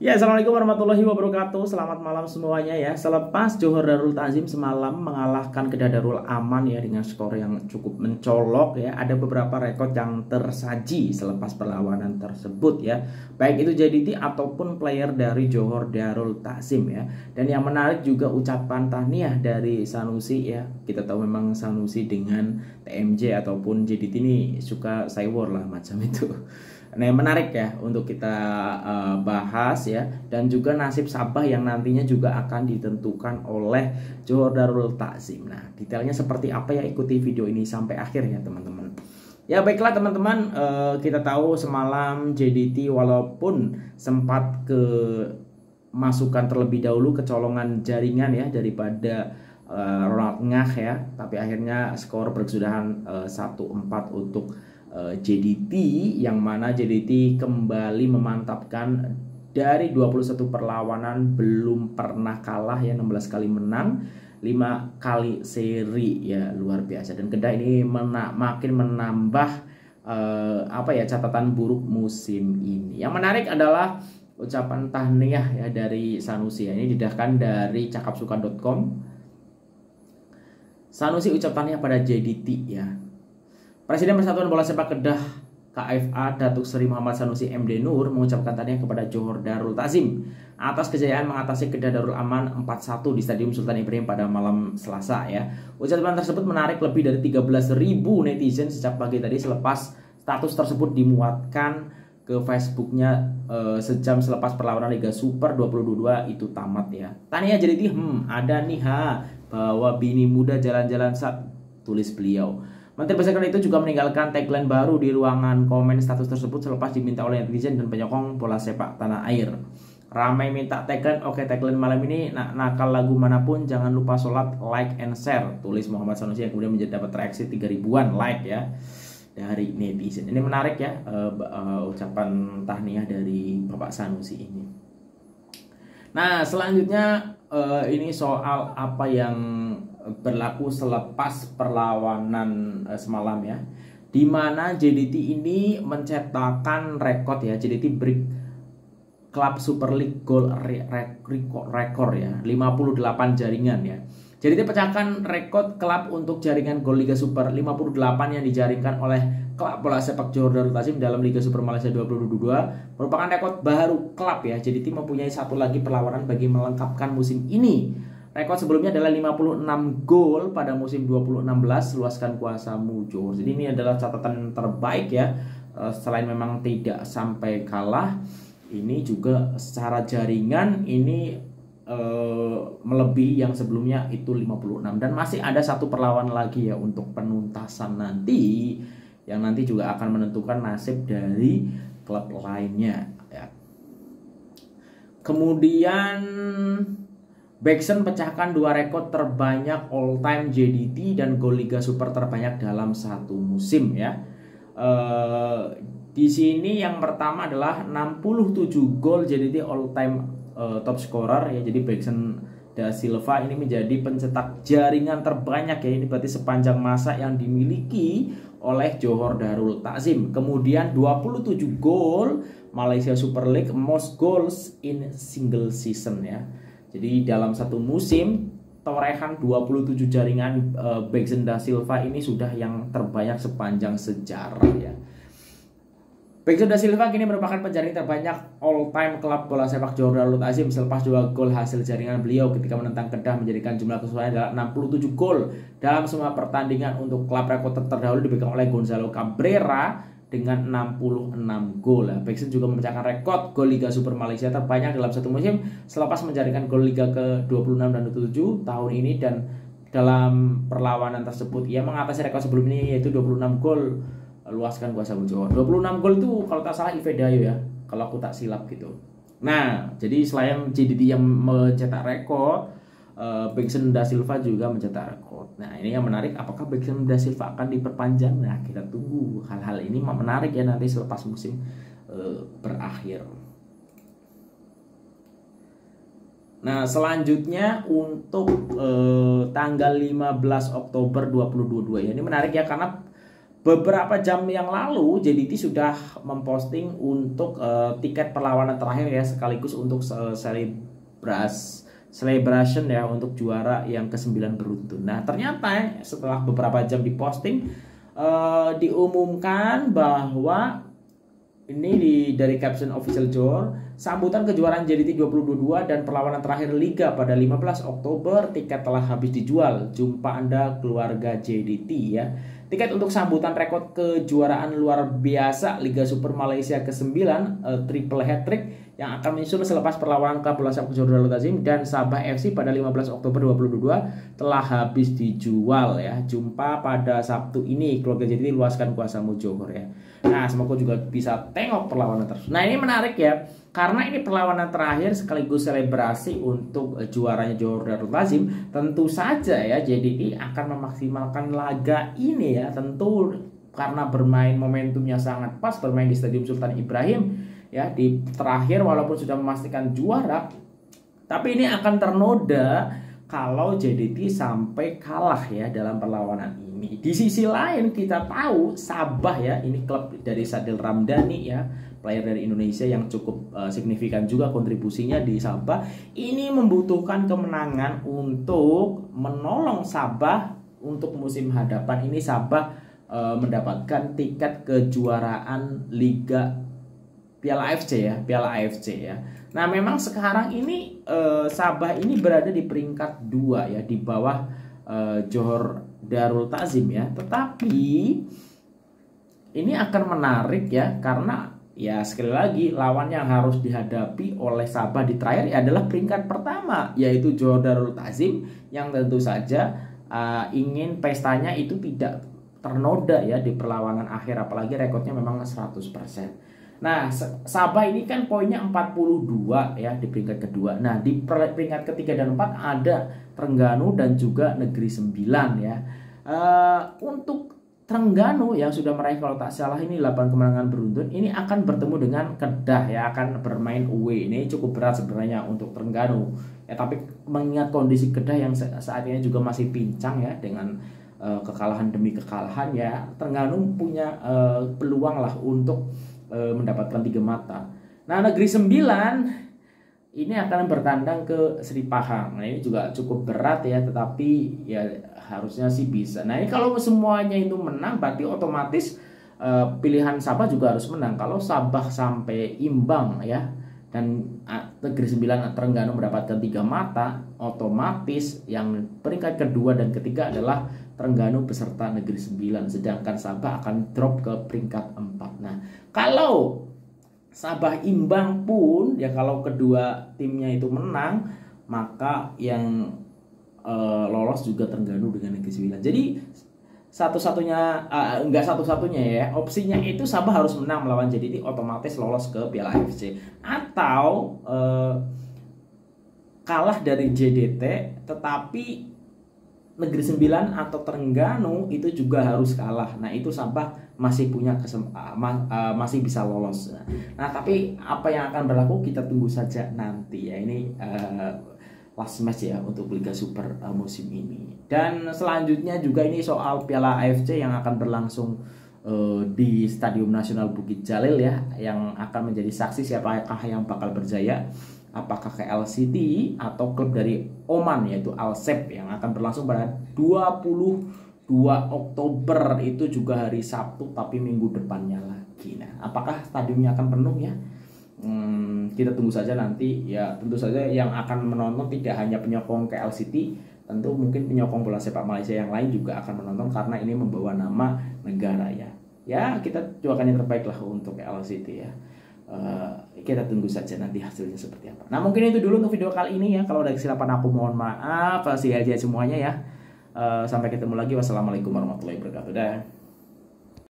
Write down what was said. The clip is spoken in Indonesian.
Ya, Assalamualaikum warahmatullahi wabarakatuh. Selamat malam semuanya ya. Selepas Johor Darul Tazim semalam mengalahkan Kedah Darul Aman ya Dengan skor yang cukup mencolok ya Ada beberapa rekod yang tersaji selepas perlawanan tersebut ya. Baik itu JDT ataupun player dari Johor Darul Tazim ya. Dan yang menarik juga ucapan tahniah dari Sanusi ya. Kita tahu memang Sanusi dengan TMJ ataupun JDT ini suka cyber lah macam itu Nah, yang menarik ya untuk kita uh, bahas ya dan juga nasib Sabah yang nantinya juga akan ditentukan oleh Johor Darul Takzim. Nah, detailnya seperti apa ya ikuti video ini sampai akhir ya, teman-teman. Ya baiklah teman-teman, uh, kita tahu semalam JDT walaupun sempat ke masukan terlebih dahulu kecolongan jaringan ya daripada uh, Ronald Ngah ya, tapi akhirnya skor berkesudahan uh, 1-4 untuk Eh, JDT yang mana JDT kembali memantapkan dari 21 perlawanan belum pernah kalah ya 16 kali menang 5 kali seri ya luar biasa dan Kedah ini mena makin menambah uh, apa ya catatan buruk musim ini. Yang menarik adalah ucapan tahniah ya dari Sanusi ya. Ini didahkan dari cakapsukan.com. Sanusi ucapannya pada JDT ya Presiden Persatuan Bola Sepak Kedah KFA Datuk Seri Muhammad Sanusi MD Nur mengucapkan tanya kepada Johor Darul Tazim atas kejayaan mengatasi Kedah Darul Aman 4-1 di Stadium Sultan Ibrahim pada malam Selasa ya. Ucapan tersebut menarik lebih dari 13.000 netizen sejak pagi tadi selepas status tersebut dimuatkan ke Facebooknya uh, sejam selepas perlawanan Liga Super 2022 itu tamat ya. Tanya jadi hmm ada nih ha bahwa bini muda jalan-jalan saat tulis beliau. Menteri Besar itu juga meninggalkan tagline baru di ruangan komen status tersebut selepas diminta oleh netizen dan penyokong bola sepak tanah air. Ramai minta tagline, oke tagline malam ini nak nakal lagu mana pun jangan lupa sholat, like and share. Tulis Muhammad Sanusi yang kemudian menjadi dapat reaksi 3 ribuan like ya dari netizen. Ini menarik ya uh, uh, ucapan tahniah dari Bapak Sanusi ini. Nah selanjutnya uh, ini soal apa yang berlaku selepas perlawanan uh, semalam ya. Di mana JDT ini mencetakkan rekor ya JDT break klub Super League goal rekor rekor ya 58 jaringan ya. JDT pecahkan rekor klub untuk jaringan gol Liga Super 58 yang dijaringkan oleh klub bola sepak Johor Darul Tazim dalam Liga Super Malaysia 2022 merupakan rekor baru klub ya JDT mempunyai satu lagi perlawanan bagi melengkapkan musim ini Rekor sebelumnya adalah 56 gol pada musim 2016 luaskan kuasa Johor. Jadi ini adalah catatan terbaik ya. Eh, selain memang tidak sampai kalah, ini juga secara jaringan ini uh, melebihi yang sebelumnya itu 56 dan masih ada satu perlawanan lagi ya untuk penuntasan nanti yang nanti juga akan menentukan nasib dari klub lainnya ya. Kemudian Baxen pecahkan dua rekor terbanyak all time JDT dan gol Liga Super terbanyak dalam satu musim ya. Uh, di sini yang pertama adalah 67 gol JDT all time uh, top scorer ya. Jadi Baxen da Silva ini menjadi pencetak jaringan terbanyak ya. Ini berarti sepanjang masa yang dimiliki oleh Johor Darul Takzim. Kemudian 27 gol Malaysia Super League most goals in single season ya. Jadi dalam satu musim torehan 27 jaringan uh, Baxen da Silva ini sudah yang terbanyak sepanjang sejarah ya. Baxen da Silva kini merupakan penjaring terbanyak all time klub bola sepak Johor Darul Azim selepas dua gol hasil jaringan beliau ketika menentang Kedah menjadikan jumlah keseluruhan adalah 67 gol dalam semua pertandingan untuk klub rekor terdahulu dipegang oleh Gonzalo Cabrera dengan 66 gol. Beksen juga memecahkan rekor gol Liga Super Malaysia terbanyak dalam satu musim selepas menjaringkan gol Liga ke-26 dan 27 tahun ini dan dalam perlawanan tersebut ia mengatasi rekor sebelum ini yaitu 26 gol luaskan kuasa Jawa. 26 gol itu kalau tak salah Ivedayo ya, kalau aku tak silap gitu. Nah, jadi selain JDT yang mencetak rekor, uh, da Silva juga mencetak rekor. Nah ini yang menarik, apakah Bekson da Silva akan diperpanjang? Nah kita tunggu hal-hal ini menarik ya nanti selepas musim uh, berakhir. Nah selanjutnya untuk uh, tanggal 15 Oktober 2022 ya ini menarik ya karena beberapa jam yang lalu JDT sudah memposting untuk uh, tiket perlawanan terakhir ya sekaligus untuk uh, celebras celebration ya untuk juara yang ke-9 beruntun. Nah, ternyata setelah beberapa jam diposting uh, diumumkan bahwa ini di dari caption official Jor sambutan kejuaraan JDT 2022 dan perlawanan terakhir liga pada 15 Oktober tiket telah habis dijual jumpa Anda keluarga JDT ya tiket untuk sambutan rekod kejuaraan luar biasa Liga Super Malaysia ke-9 uh, triple hat trick yang akan menyusul selepas perlawanan Sepak Jordal Tazim dan Sabah FC pada 15 Oktober 2022 telah habis dijual ya. Jumpa pada Sabtu ini keluarga jadi luaskan kuasamu Johor ya. Nah, semoga juga bisa tengok perlawanan terus. Nah, ini menarik ya. Karena ini perlawanan terakhir sekaligus selebrasi untuk juaranya Johor Darul Tazim, tentu saja ya JDI akan memaksimalkan laga ini ya. Tentu karena bermain momentumnya sangat pas bermain di Stadium Sultan Ibrahim ya di terakhir walaupun sudah memastikan juara tapi ini akan ternoda kalau JDT sampai kalah ya dalam perlawanan ini. Di sisi lain kita tahu Sabah ya, ini klub dari Sadil Ramdhani ya, player dari Indonesia yang cukup uh, signifikan juga kontribusinya di Sabah. Ini membutuhkan kemenangan untuk menolong Sabah untuk musim hadapan ini Sabah uh, mendapatkan tiket kejuaraan Liga Piala AFC ya, Piala AFC ya. Nah, memang sekarang ini eh, Sabah ini berada di peringkat dua ya, di bawah eh, Johor Darul Takzim ya. Tetapi ini akan menarik ya karena ya sekali lagi lawan yang harus dihadapi oleh Sabah di terakhir ya adalah peringkat pertama yaitu Johor Darul Takzim yang tentu saja uh, ingin pestanya itu tidak ternoda ya di perlawanan akhir apalagi rekodnya memang 100%. Nah, Sabah ini kan poinnya 42 ya di peringkat kedua. Nah, di peringkat ketiga dan empat ada Trengganu dan juga Negeri Sembilan ya. Uh, untuk Trengganu yang sudah meraih kalau tak salah ini 8 kemenangan beruntun ini akan bertemu dengan Kedah ya akan bermain away. Ini cukup berat sebenarnya untuk Trengganu. Ya tapi mengingat kondisi Kedah yang saat ini juga masih pincang ya dengan uh, kekalahan demi kekalahan ya Trengganu punya uh, peluang lah untuk e, mendapatkan tiga mata. Nah negeri sembilan ini akan bertandang ke Sri Pahang. Nah ini juga cukup berat ya, tetapi ya harusnya sih bisa. Nah ini kalau semuanya itu menang, berarti otomatis e, pilihan Sabah juga harus menang. Kalau Sabah sampai imbang ya, dan negeri sembilan Terengganu mendapatkan tiga mata, otomatis yang peringkat kedua dan ketiga adalah Terengganu beserta negeri sembilan, sedangkan Sabah akan drop ke peringkat empat. Nah, kalau Sabah imbang pun ya kalau kedua timnya itu menang maka yang uh, lolos juga Terengganu dengan Negeri Sembilan. Jadi satu-satunya uh, enggak satu-satunya ya opsinya itu Sabah harus menang melawan JDT otomatis lolos ke Piala AFC atau uh, kalah dari JDT tetapi Negeri Sembilan atau Terengganu itu juga harus kalah. Nah, itu Sabah masih punya kesem uh, uh, masih bisa lolos. Nah, tapi apa yang akan berlaku kita tunggu saja nanti ya. Ini uh, last match ya untuk Liga Super uh, musim ini. Dan selanjutnya juga ini soal Piala AFC yang akan berlangsung uh, di Stadium Nasional Bukit Jalil ya yang akan menjadi saksi siapakah yang bakal berjaya apakah ke LCD atau klub dari Oman yaitu Al Sep yang akan berlangsung pada 22 Oktober itu juga hari Sabtu tapi minggu depannya lagi. Nah, apakah stadiumnya akan penuh ya? Hmm, kita tunggu saja nanti ya tentu saja yang akan menonton tidak hanya penyokong ke LCD tentu mungkin penyokong bola sepak Malaysia yang lain juga akan menonton karena ini membawa nama negara ya ya kita doakan yang terbaik lah untuk LCD ya uh, kita tunggu saja nanti hasilnya seperti apa. Nah mungkin itu dulu untuk video kali ini ya. Kalau ada kesilapan aku mohon maaf. Kasih aja semuanya ya. Uh, sampai ketemu lagi. Wassalamualaikum warahmatullahi wabarakatuh. Dah.